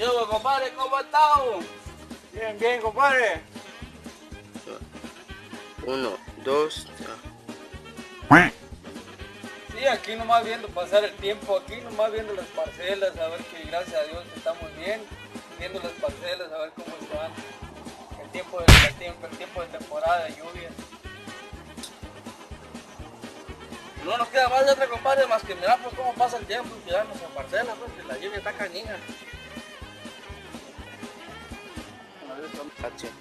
Yo, compadre, ¿cómo estamos? Bien, bien, compadre. Uno, dos, Sí, aquí nomás viendo pasar el tiempo, aquí nomás viendo las parcelas, a ver que gracias a Dios estamos bien, viendo las parcelas, a ver cómo están. El tiempo de, el tiempo, el tiempo de temporada de lluvia. No nos queda más de otra, compadre, más que mirar pues cómo pasa el tiempo y cuidarnos en parcela, pues que la lluvia está canija. acción.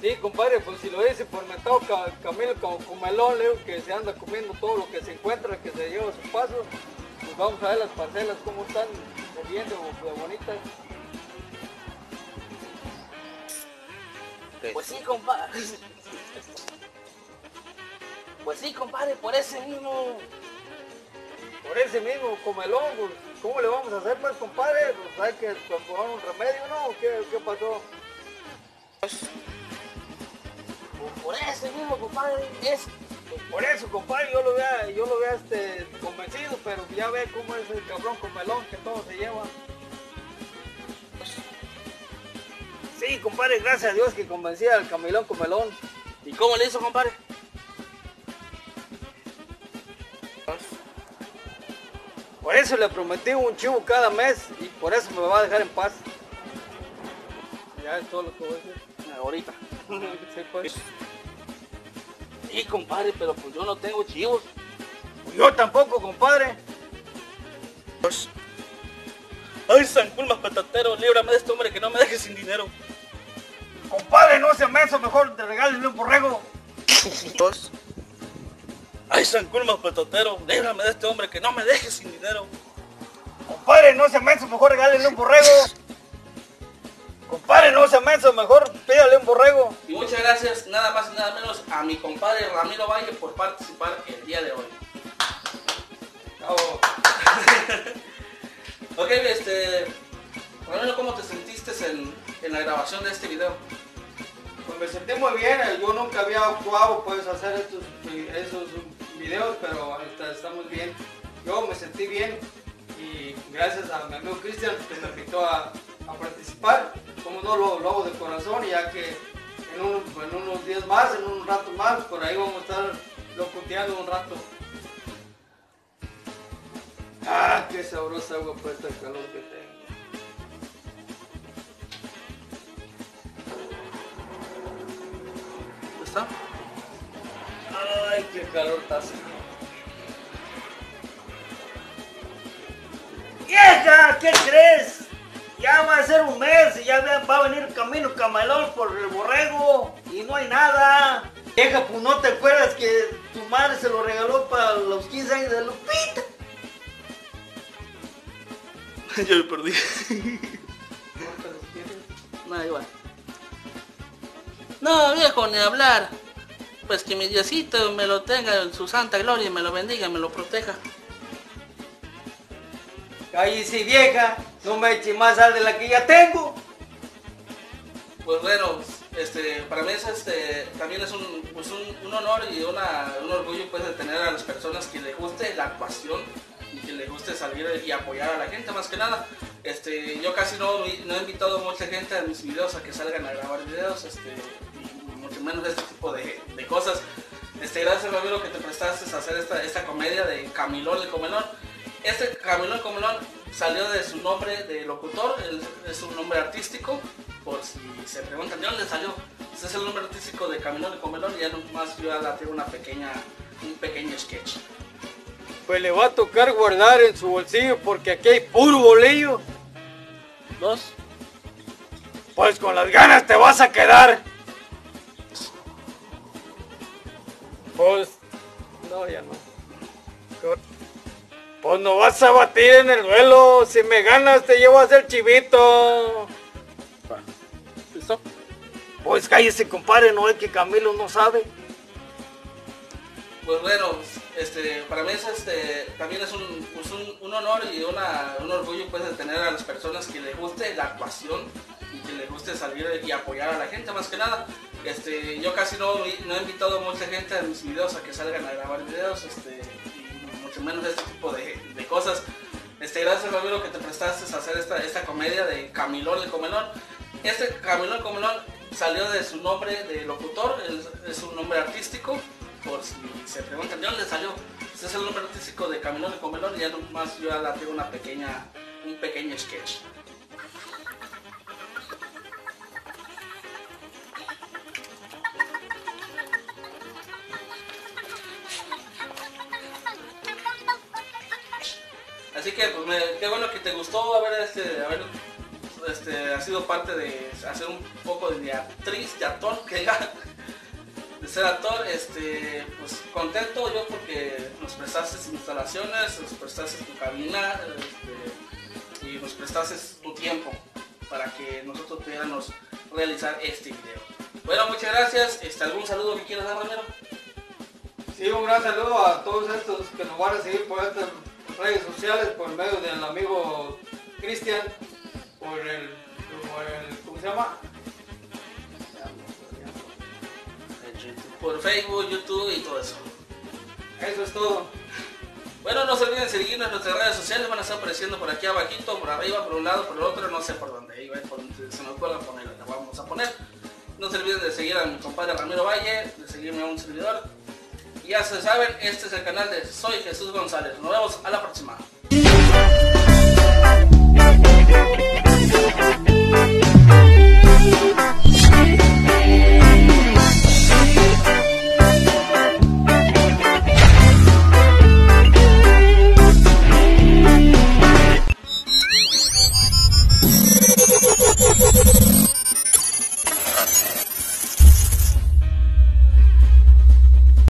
Sí, compadre, pues si lo dice por metado Ca- Camilo como Comelón, le digo que se anda comiendo todo lo que se encuentra, que se lleva a su paso. Pues vamos a ver las parcelas, cómo están viendo de bonitas. Ok. Pues sí, compadre. Pues sí, compadre, por ese mismo. Por ese mismo comelón, pues, ¿cómo le vamos a hacer pues compadre? Pues hay que poner un remedio, ¿no? ¿Qué, qué pasó? Por ese mismo, compadre. Es. Pues por eso, compadre, yo lo vea, yo lo vea este convencido, pero ya ve cómo es el cabrón comelón que todo se lleva. Sí, compadre, gracias a Dios que convencía al camilón comelón. ¿Y cómo le hizo, compadre? Por eso le prometí un chivo cada mes y por eso me va a dejar en paz. Ya es todo lo que voy a decir. Ahorita. Sí, pues. Sí, compadre, pero pues yo no tengo chivos. Yo tampoco, compadre. Dos, Ay, San Culmas Patatero, líbrame de este hombre que no me deje sin dinero. Compadre, no se menso, mejor Ay, San Culmas Patatero, líbrame de este hombre que no me deje sin dinero. Compadre, no se menso, mejor regálale un borrego. Compadre, no se menso, mejor pídale un borrego. Y muchas gracias, nada más y nada menos, a mi compadre Ramiro Valle por participar el día de hoy. Bravo. Ok, este. Ramiro, ¿cómo te sentiste en, en la grabación de este video? Pues me sentí muy bien, yo nunca había actuado pues hacer estos esos videos, pero muy bien. Yo me sentí bien y gracias a mi amigo Cristian que me invitó a, a participar. Como no lo, hago de corazón, ya que en, un- en unos días más, en un rato más, por ahí vamos a estar locuteando un rato. Ah, qué sabrosa agua por este calor que tengo. ¿Está? Ay, qué calor está haciendo. ¡Vieja! ¿Qué crees? Ya va a ser un mes y ya va a venir camino camalón por el borrego y no hay nada. Vieja, pues no te acuerdas que tu madre se lo regaló para los 15 años de Lupita. Yo me perdí. No, igual. No, viejo, ni hablar. Pues que mi Diosito me lo tenga en su santa gloria y me lo bendiga, me lo proteja. Cállese, vieja, no me eches más sal de la que ya tengo. Pues bueno, este, para mí es este, también es un, pues un, un honor y una, un orgullo pues de tener a las personas que les guste la actuación y que les guste salir y apoyar a la gente más que nada. Este, yo casi no, no he invitado a mucha gente a mis videos a que salgan a grabar videos, este, y mucho menos de este tipo de, Ramiro que te prestaste a hacer esta, esta comedia de Camilón el Comelón. Este Camilón el Comelón salió de su nombre de locutor, es un nombre artístico, por si se preguntan de dónde salió. Ese es el nombre artístico de Camilón el Comelón y ya nomás yo ya tengo una pequeña, un pequeño sketch. Pues le va a tocar guardar en su bolsillo porque aquí hay puro bolillo. Dos. Pues con las ganas te vas a quedar. Pues. No, ya no. Pues no vas a batir en el duelo. Si me ganas, te llevo a hacer chivito. ¿Listo? Pues cállese, compadre. No es que Camilo no sabe. Pues bueno, este, para mí es este, también es un, pues un, un honor y una, un orgullo pues de tener a las personas que les guste la actuación y que les guste salir y apoyar a la gente más que nada. Este, yo casi no, no he invitado a mucha gente a mis videos a que salgan a grabar videos, este, y mucho menos este tipo de, de cosas. Este, gracias Ramiro que te prestaste a hacer esta, esta comedia de Camilón el Comelón. Este Camilón el Comelón salió de su nombre de locutor, es, un nombre artístico, por si se preguntan de dónde salió. Este es el nombre artístico de Camilón el Comelón y ya nomás yo ya tengo una pequeña, un pequeño sketch. Así que pues qué bueno que te gustó haber este haber este ha sido parte de hacer un poco de actriz, de actor, que diga, de ser actor, este pues contento yo porque nos prestaste instalaciones, nos prestaste tu cabina, este, y nos prestaste tu tiempo para que nosotros pudiéramos realizar este video. Bueno, muchas gracias. Este, ¿Algún saludo que quieras dar, Ramiro? Sí, un gran saludo a todos estos que nos van a seguir por estas redes sociales, por medio del amigo Cristian, por el, por el, ¿cómo se llama? Por Facebook, YouTube y todo eso. Eso es todo. Bueno, no se olviden de seguirnos en nuestras redes sociales, van a estar apareciendo por aquí abajito, por arriba, por un lado, por el otro, no sé por dónde, ahí por donde se me ocurra poner, la vamos a poner. No se olviden de seguir a mi compadre Ramiro Valle, de seguirme a un servidor. Ya se saben, este es el canal de Soy Jesús González. Nos vemos a la próxima.